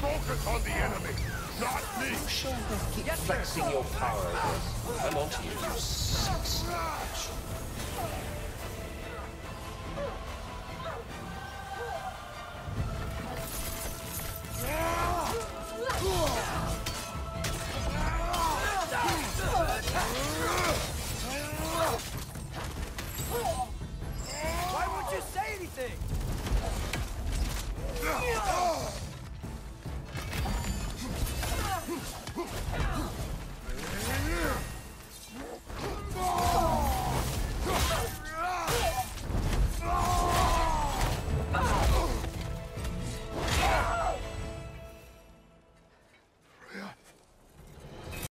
Focus on the enemy, not me. Sure, keep flexing your power, I guess. I'm onto you, you sex bitch.